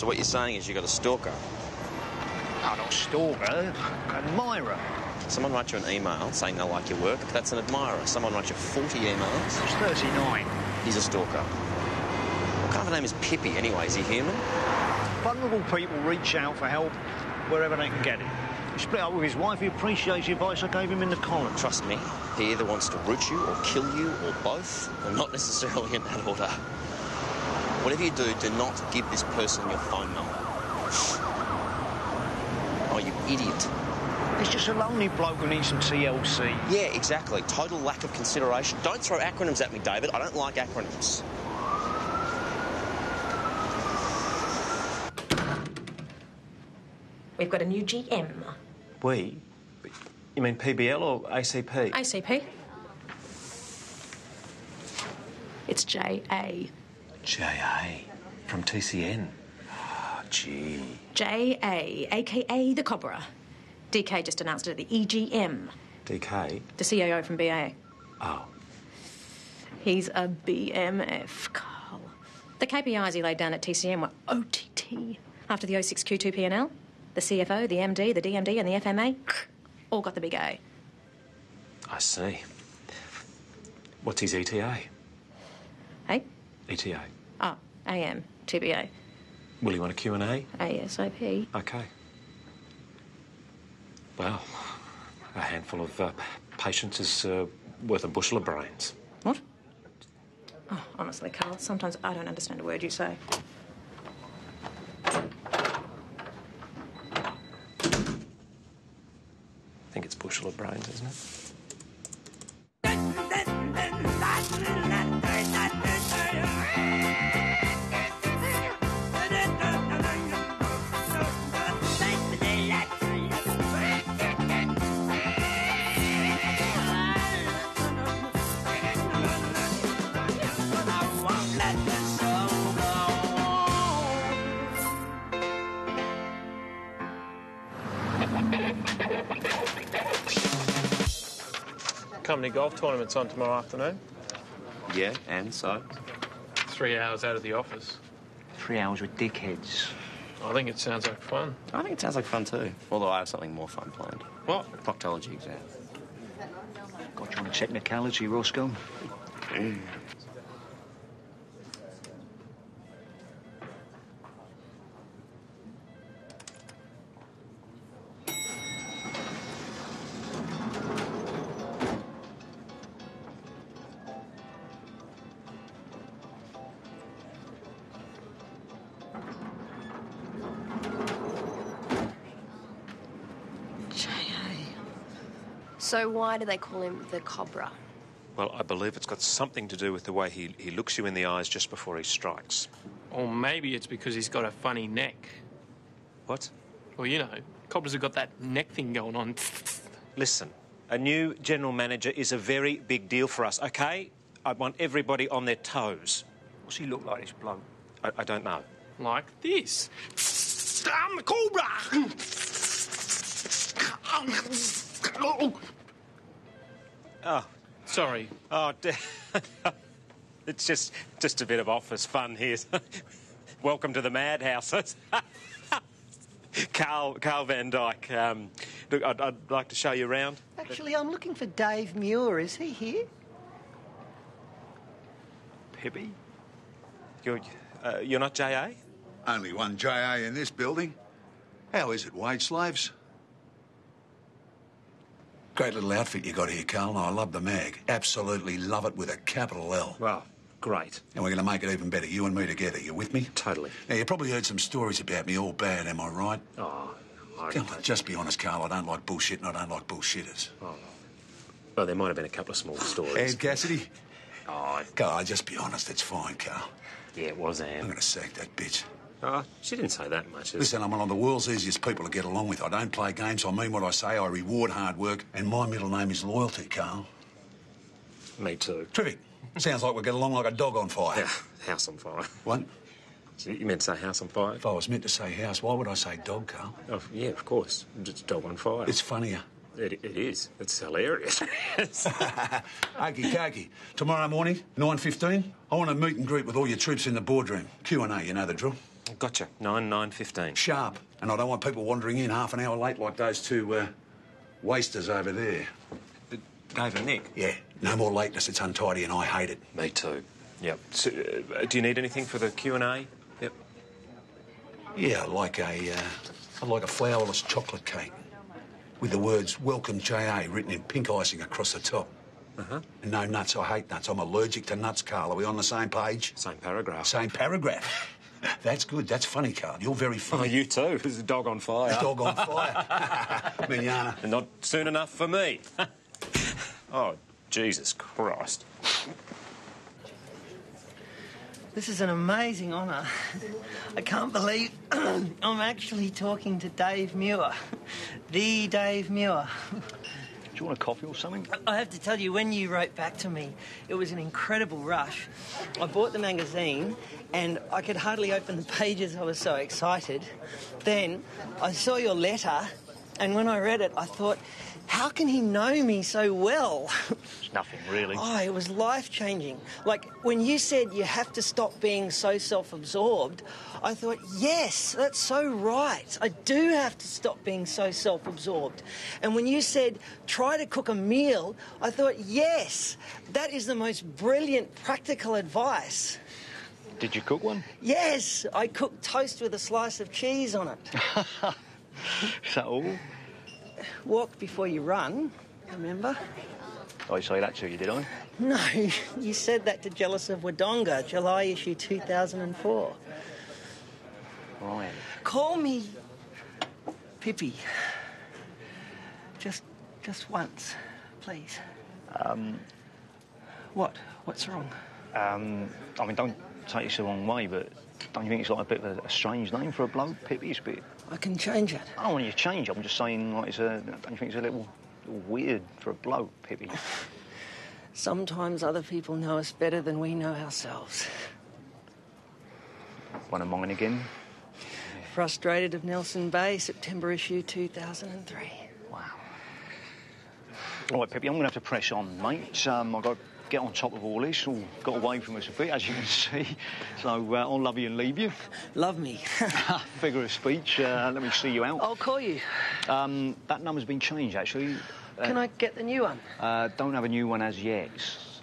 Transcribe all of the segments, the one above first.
So what you're saying is you got a stalker. I'm not a stalker, admirer. Someone writes you an email saying they like your work. That's an admirer. Someone writes you 40 emails. It's 39. He's a stalker. What kind of a name is Pippi anyway? Is he human? Vulnerable people reach out for help wherever they can get it. He split up with his wife. He appreciates the advice I gave him in the column. Trust me, he either wants to root you or kill you or both, and not necessarily in that order. Whatever you do, do not give this person your phone number. Oh, you idiot. He's just a lonely bloke who needs some TLC. Yeah, exactly. Total lack of consideration. Don't throw acronyms at me, David. I don't like acronyms. We've got a new GM. We? You mean PBL or ACP? ACP. It's JA. JA. From TCN. Oh, ah, gee. JA, aka the Cobra. DK just announced it at the EGM. DK? The CAO from BA. Oh. He's a BMF, Carl. The KPIs he laid down at TCM were OTT. After the 06Q2 PNL, the CFO, the MD, the DMD, and the FMA all got the big A. I see. What's his ETA? Hey? ETA. AM, TBA, Will you want a Q&A? ASAP. Okay. Well, a handful of uh, patience is uh, worth a bushel of brains. What? Oh, honestly, Carl, sometimes I don't understand a word you say. I think it's bushel of brains, isn't it? Company golf tournament's on tomorrow afternoon. Yeah, and so? Three hours out of the office. Three hours with dickheads. I think it sounds like fun. I think it sounds like fun too. Although I have something more fun planned. What? Proctology exam. Got you on a technicality, Roscoe. So why do they call him the Cobra? Well, I believe it's got something to do with the way he, he looks you in the eyes just before he strikes. Or maybe it's because he's got a funny neck. What? Well, you know, cobras have got that neck thing going on. Listen, a new general manager is a very big deal for us, okay? I want everybody on their toes. What's he look like, this bloke? I, I don't know. like this. I'm the Cobra! Oh! Oh, Sorry. oh, de- it's just just a bit of office fun here. Welcome to the madhouse. Carl Carl Van Dyke. Um, look, I'd, I'd like to show you around. Actually, I'm looking for Dave Muir. Is he here? Pippi? You're uh, you're not JA. Only one JA in this building. How is it, wage slaves? Great little outfit you got here, Carl. I love the mag. Absolutely love it with a capital L. Well, great. And we're going to make it even better, you and me together. You with me? Totally. Now, you probably heard some stories about me, all bad, am I right? Oh, I, Come on, just be honest, Carl. I don't like bullshit and I don't like bullshitters. Oh. Well, there might have been a couple of small stories. Ed Cassidy? Oh, Carl, just be honest. It's fine, Carl. yeah, it was I'm going to sack that bitch. Oh, she didn't say that much. Listen, I'm one of the world's easiest people to get along with. I don't play games. I mean what I say. I reward hard work. And my middle name is loyalty, Carl. Me too. Terrific. Sounds like we get along like a dog on fire. Yeah, house on fire. What? You meant to say house on fire? If I was meant to say house, why would I say dog, Carl? Oh, yeah, of course. It's dog on fire. It's funnier. It, it is. It's hilarious. Okie dokie. Tomorrow morning, 9.15, I want a meet and greet with all your troops in the boardroom. Q&A, you know the drill. Gotcha. 9, 9, 15. Sharp. And I don't want people wandering in half an hour late like those two uh, wasters over there. Dave and Nick? Yeah, no more lateness. It's untidy and I hate it. Me too. Yep. So, uh, do you need anything for the Q&A? Yep. Yeah, like a, uh, like a flourless chocolate cake with the words "Welcome JA" written in pink icing across the top. Uh-huh. And no nuts. I hate nuts. I'm allergic to nuts, Carl. Are we on the same page? Same paragraph. Same paragraph. That's good. That's funny, Carl. You're very oh, funny. Oh, you too. There's a dog on fire. A Dog on fire. Manana. And not soon enough for me. oh, Jesus Christ. This is an amazing honour. I can't believe I'm actually talking to Dave Muir. The Dave Muir. You want a coffee or something? I have to tell you, when you wrote back to me, it was an incredible rush. I bought the magazine and I could hardly open the pages, I was so excited. Then I saw your letter, and when I read it, I thought, how can he know me so well? It's nothing, really. Oh, it was life changing. Like when you said you have to stop being so self absorbed, I thought, yes, that's so right. I do have to stop being so self absorbed. And when you said try to cook a meal, I thought, yes, that is the most brilliant practical advice. Did you cook one? Yes, I cooked toast with a slice of cheese on it. Is that all? Walk before you run, remember? I say that to you, did I? No, you said that to Jealous of Wodonga, July issue 2004. Right. Call me Pippi. Just, just once, please. Um, What? What's wrong? um, I mean, don't take this the wrong way, but don't you think it's like a bit of a, a strange name for a bloke? Pippi, it's a bit. I can change it. I don't want you to change. it. I'm just saying, like, it's a. Don't you think it's a little, little weird for a bloke, Pippi? Sometimes other people know us better than we know ourselves. One of mine again. Frustrated of Nelson Bay, September issue 2003. Wow. All right, Pippi, I'm going to have to press on, mate. Um, I've got get on top of all this. All got away from us a bit, as you can see. So uh, I'll love you and leave you. Love me. Figure of speech. Uh, let me see you out. I'll call you. Um, that number's been changed, actually. Uh, Can I get the new one? Uh, don't have a new one as yet.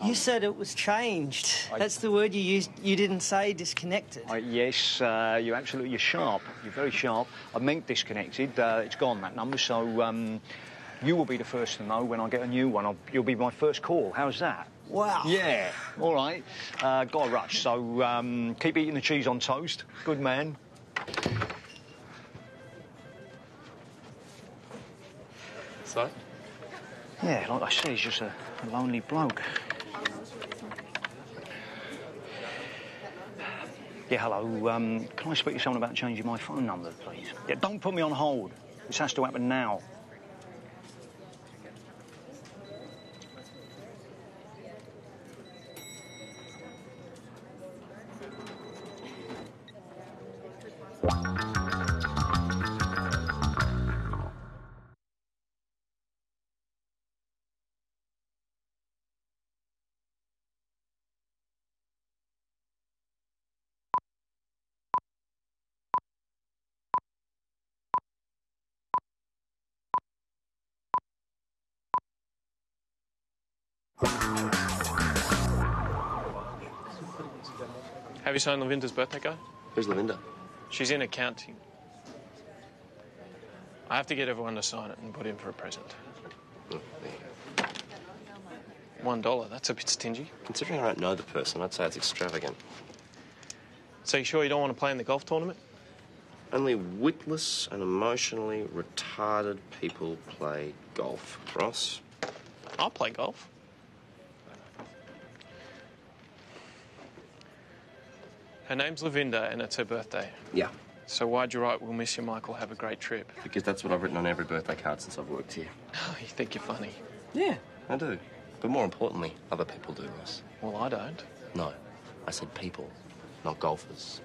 You said it was changed. That's the word you used. You didn't say disconnected. Uh, yes, uh, you're absolutely you're sharp. You're very sharp. I meant disconnected. Uh, it's gone that number. So um, you will be the first to know when I get a new one. I'll, you'll be my first call. How's that? Wow. Yeah. All right. Uh, got a rush. So um, keep eating the cheese on toast. Good man. So? Yeah, like I say, he's just a, a lonely bloke. Yeah, hello. Um, can I speak to someone about changing my phone number, please? Yeah, don't put me on hold. This has to happen now. Have you signed Lavinda's birthday card? Who's Lavinda? She's in accounting. I have to get everyone to sign it and put in for a present. One dollar, that's a bit stingy. Considering I don't know the person, I'd say it's extravagant. So you sure you don't want to play in the golf tournament? Only witless and emotionally retarded people play golf, Ross. I'll play golf. Her name's Lavinda and it's her birthday. Yeah. So why'd you write, We'll miss you, Michael, have a great trip? Because that's what I've written on every birthday card since I've worked here. Oh, you think you're funny. Yeah, I do. But more importantly, other people do, this. Well, I don't. No, I said people, not golfers.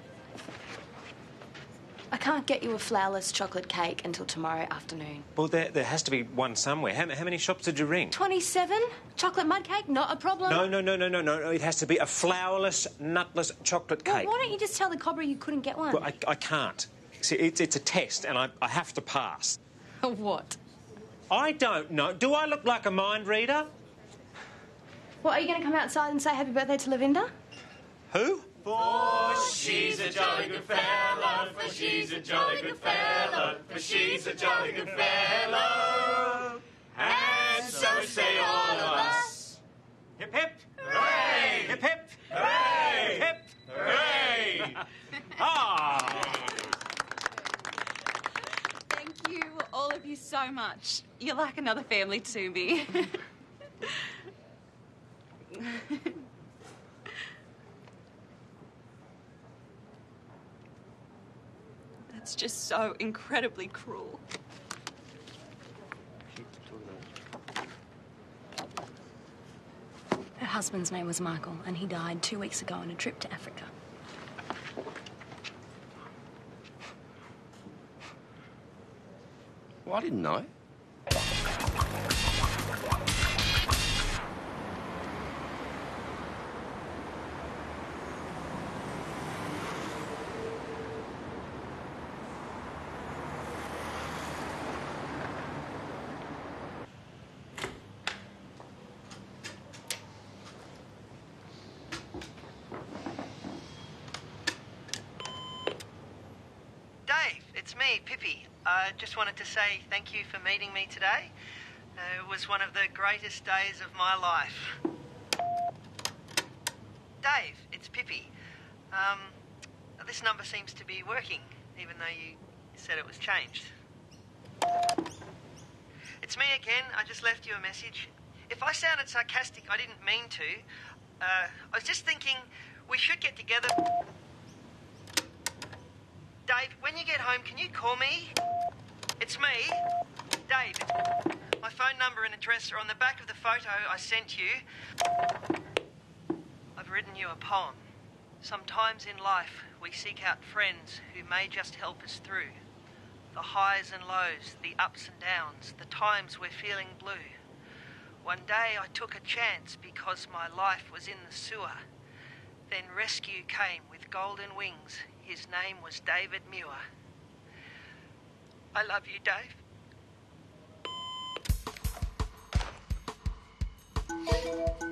I can't get you a flourless chocolate cake until tomorrow afternoon. Well, there, there has to be one somewhere. How, how many shops did you ring? 27? Chocolate mud cake? Not a problem. No, no, no, no, no, no. It has to be a flourless, nutless chocolate Well, cake. why don't you just tell the cobra you couldn't get one? Well, I, I can't. See, it's, it's a test, and I, I have to pass. A what? I don't know. Do I look like a mind reader? What, are you going to come outside and say happy birthday to Lavinda? Who? For she's a jolly good fella, for she's a jolly good fella, for she's a jolly good fella. And so say all of us. Hip hip. Hooray! Hip hip. Hooray! Hip. Hooray! Ah! Thank you, all of you, so much. You're like another family to me. That's just so incredibly cruel. Her husband's name was Michael, and he died two weeks ago on a trip to Africa. Well, I didn't know. It's me, Pippi. I just wanted to say thank you for meeting me today. Uh, it was one of the greatest days of my life. Dave, it's Pippi. Um, this number seems to be working, even though you said it was changed. It's me again. I just left you a message. If I sounded sarcastic, I didn't mean to. Uh, I was just thinking we should get together. Dave, when you get home, can you call me? It's me, Dave. My phone number and address are on the back of the photo I sent you. I've written you a poem. Sometimes in life, we seek out friends who may just help us through. The highs and lows, the ups and downs, the times we're feeling blue. One day I took a chance because my life was in the sewer. Then rescue came with golden wings. His name was David Muir. I love you, Dave. Oh,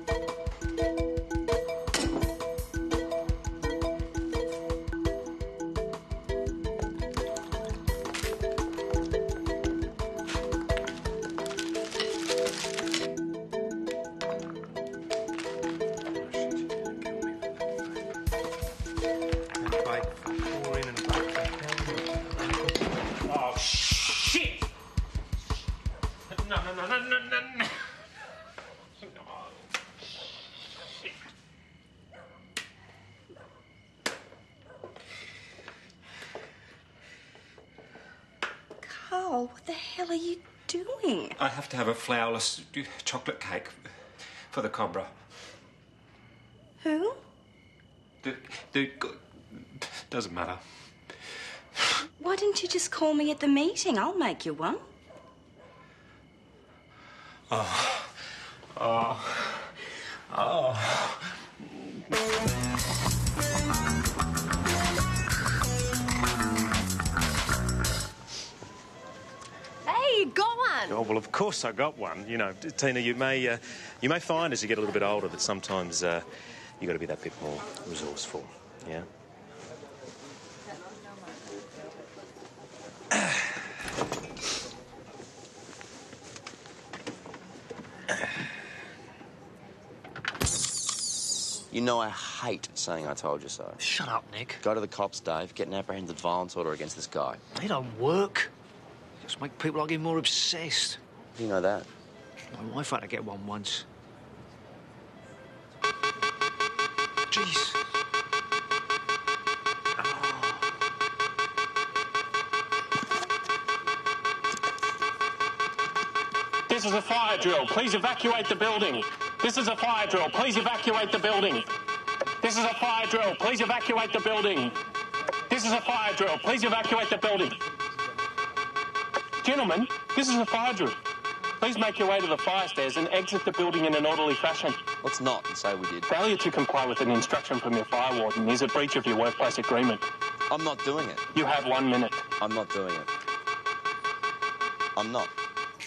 I have to have a flourless chocolate cake for the Cobra. Who? The, the, doesn't matter. Why didn't you just call me at the meeting? I'll make you one. Oh. Oh, well, of course I got one. You know, Tina, you may, uh, you may find as you get a little bit older that sometimes uh, you got to be that bit more resourceful. Yeah. You know I hate saying I told you so. Shut up, Nick. Go to the cops, Dave. Get an apprehended violence order against this guy. They don't work. Just make people like him more obsessed. You know that. My wife had to get one once. Jeez. This is a fire drill. Please evacuate the building. This is a fire drill. Please evacuate the building. This is a fire drill. Please evacuate the building. This This is a fire drill. Please evacuate the building. Gentlemen, this is a fire drill. Please make your way to the fire stairs and exit the building in an orderly fashion. Let's not and say we did. Failure to comply with an instruction from your fire warden is a breach of your workplace agreement. I'm not doing it. You have one minute. I'm not doing it. I'm not.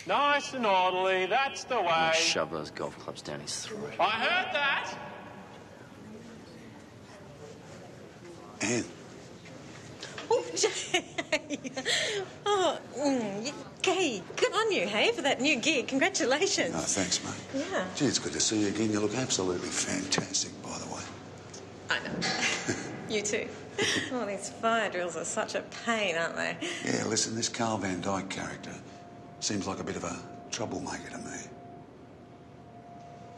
Nice and orderly, that's the way. Shove those golf clubs down his throat. I heard that. Anne, Oh, Jay. oh, mm, you- good on you, hey, for that new gig. Congratulations. no, thanks, mate. Yeah. Gee, it's good to see you again. You look absolutely fantastic, by the way. I know. you too. Oh, these fire drills are such a pain, aren't they? Yeah, listen, this Carl Van Dyke character seems like a bit of a troublemaker to me.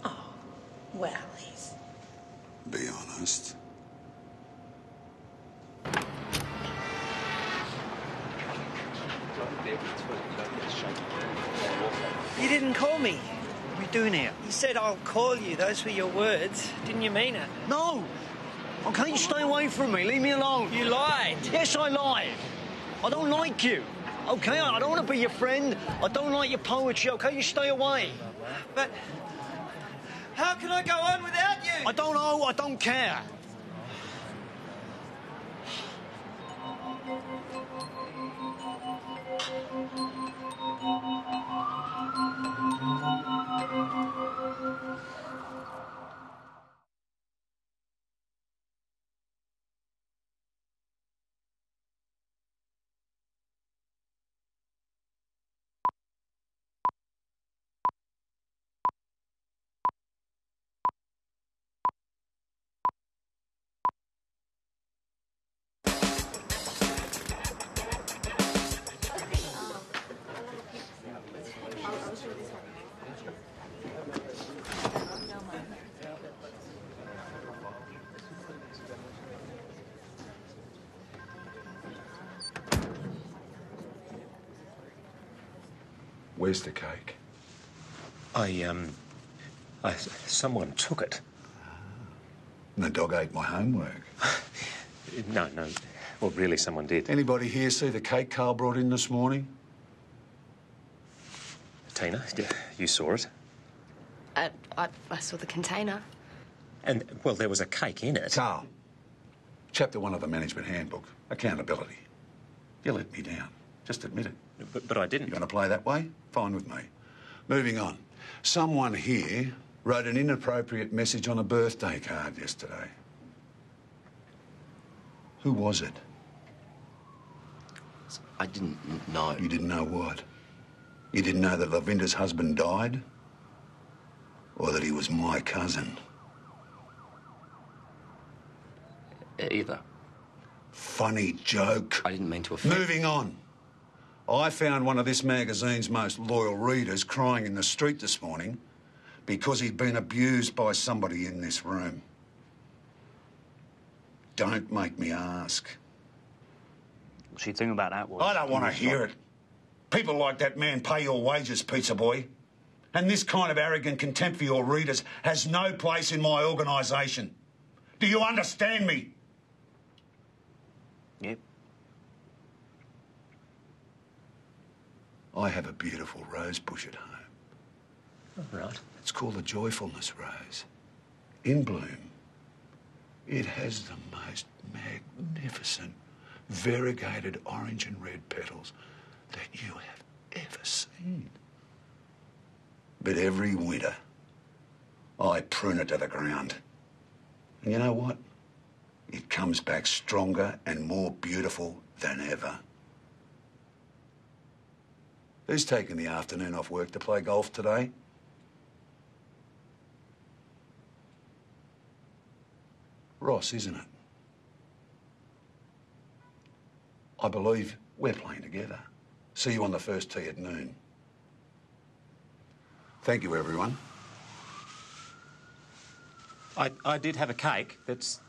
Oh, well, he's. Be honest. Me. What are you doing here? You said I'll call you. Those were your words. Didn't you mean it? No. Oh, okay, you stay away from me. Leave me alone. You lied. Yes, I lied. I don't like you. Okay, I don't want to be your friend. I don't like your poetry. Oh, okay, you stay away. But how can I go on without you? I don't know. I don't care. Where's the cake? I, um. I, someone took it. And the dog ate my homework. No, no. Well, really, someone did. Anybody here see the cake Carl brought in this morning? Tina, you saw it. Uh, I, I saw the container. And, well, there was a cake in it. Carl, chapter one of the management handbook accountability. You let me down. Just admit it. But, but I didn't. You want to play that way? Fine with me. Moving on. Someone here wrote an inappropriate message on a birthday card yesterday. Who was it? I didn't know. You didn't know what? You didn't know that Lavinda's husband died? Or that he was my cousin? Either. Funny joke. I didn't mean to offend. Moving on. I found one of this magazine's most loyal readers crying in the street this morning because he'd been abused by somebody in this room. Don't make me ask. See, the thing about that was. I don't want to hear it. People like that man pay your wages, pizza boy. And this kind of arrogant contempt for your readers has no place in my organisation. Do you understand me? Yep. I have a beautiful rose bush at home. Right. It's called the Joyfulness Rose. In bloom. It has the most magnificent, variegated orange and red petals that you have ever seen. But every winter, I prune it to the ground. And you know what? It comes back stronger and more beautiful than ever. Who's taking the afternoon off work to play golf today? Ross, isn't it? I believe we're playing together. See you on the first tee at noon. Thank you, everyone. I, I did have a cake that's.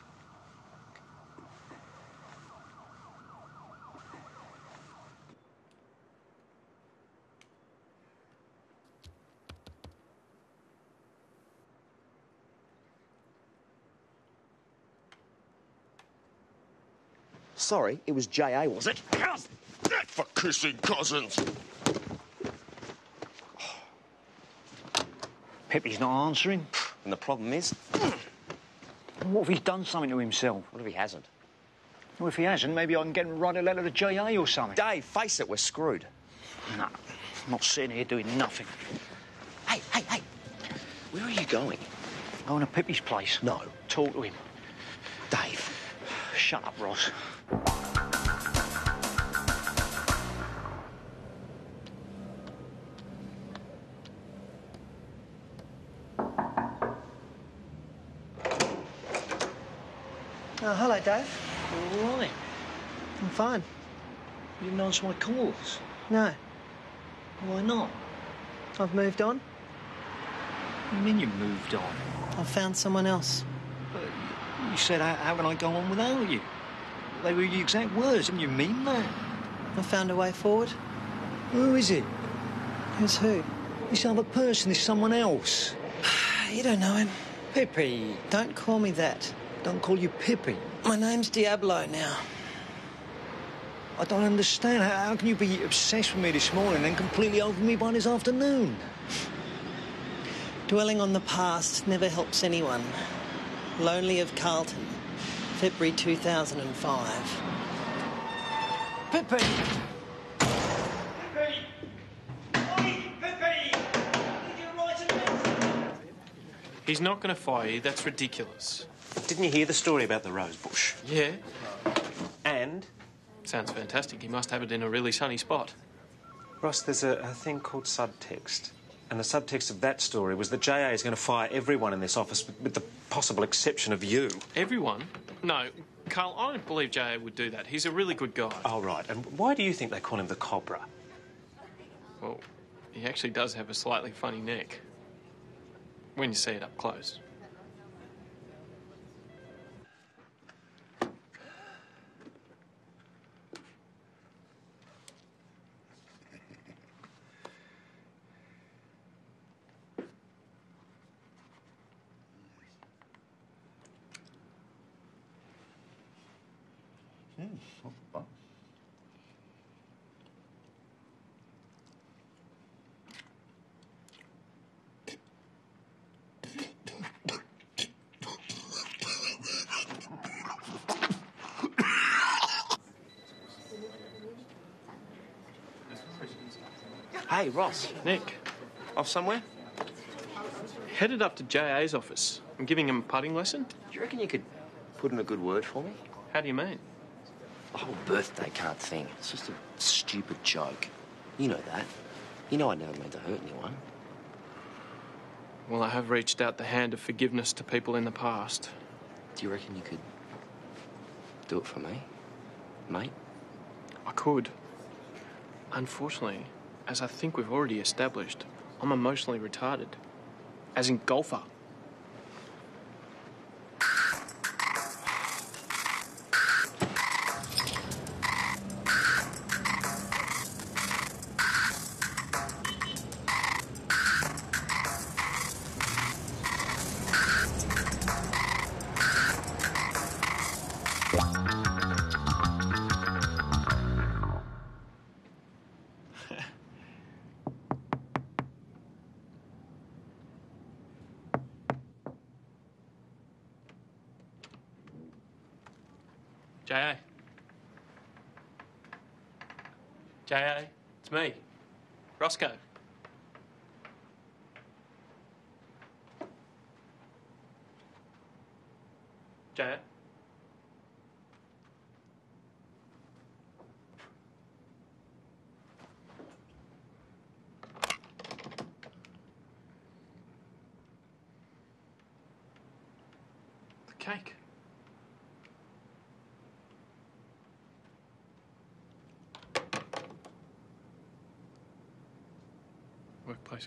Sorry, it was J.A., was it? How's that for kissing cousins? Pippi's not answering. And the problem is, What if he's done something to himself? what if he hasn't? Well, if he hasn't, maybe I can get him to write a letter to JA or something. Dave, face it, we're screwed. No, I'm not sitting here doing nothing. Hey, hey, hey. Where are you going? Going to Pippi's place. No. Talk to him. Dave. Shut up, Ross. Oh, hello, Dave. All right. I'm fine. You didn't answer my calls. No, Why not? I've moved on. What do you mean you moved on? I've found someone else. But you said, how, how can I go on without you? They were your exact words, and you mean that? I found a way forward. Who is it? Who's who? This other person is someone else. You don't know him. Pippi. Don't call me that. Don't call you Pippi. My name's Diablo now. I don't understand. How, how can you be obsessed with me this morning and completely over me by this afternoon? Dwelling on the past never helps anyone. Lonely of Carlton, February 2005. Pippi! He's not going to fire you. That's ridiculous. Didn't you hear the story about the rose bush? Yeah. And, Sounds fantastic. He must have it in a really sunny spot. Ross, there's a, a thing called subtext. And the subtext of that story was that JA is going to fire everyone in this office with, with the possible exception of you. Everyone? No, Carl, I don't believe J.A. would do that. He's a really good guy. Oh, right. And why do you think they call him the Cobra? Well, he actually does have a slightly funny neck. When you see it up close. Hey, Ross. Nick, Off somewhere? headed up to J.A.'s office. I'm giving him a putting lesson. Do you reckon you could put in a good word for me? How do you mean? The whole birthday card thing. It's just a stupid joke. You know that. You know I never meant to hurt anyone. Well, I have reached out the hand of forgiveness to people in the past. Do you reckon you could do it for me, mate? I could. Unfortunately, as I think we've already established, I'm emotionally retarded. As in golfer. J.A. J.A. It's me. Roscoe. J.A. The cake.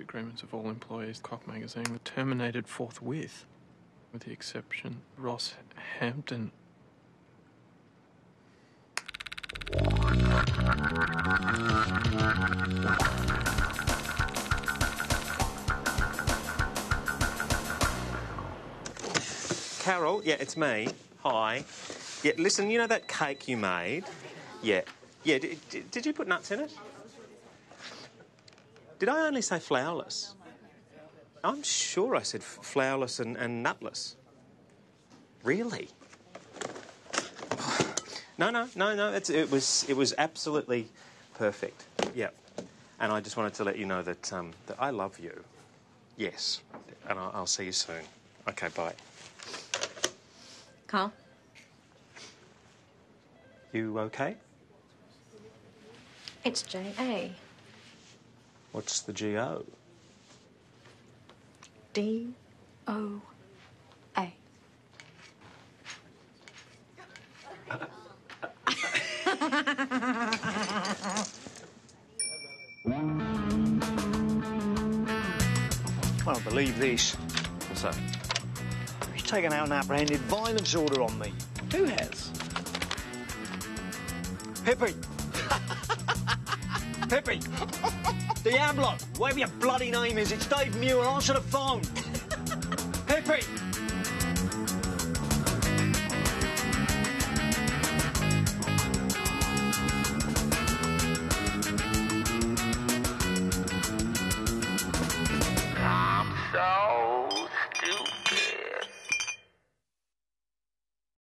Agreements of all employees, Cock Magazine, were terminated forthwith, with the exception Ross Hampton. Carol, yeah, it's me. Hi. Yeah, listen, you know that cake you made? Yeah. Yeah, did, did you put nuts in it? Did I only say flourless? I'm sure I said flourless and, and nutless. Really? No, no, no, no. It's, it was it was absolutely perfect. Yeah. And I just wanted to let you know that um, that I love you. Yes. And I'll, I'll see you soon. Okay, bye. Carl? You okay? It's J.A. What's the GO? D O A. Can't believe this. What's that? He's taken out an apprehended violence order on me. Who has? Hippie! Hippie! Diablo! Whatever your bloody name is, it's Dave Muir. Answer the phone!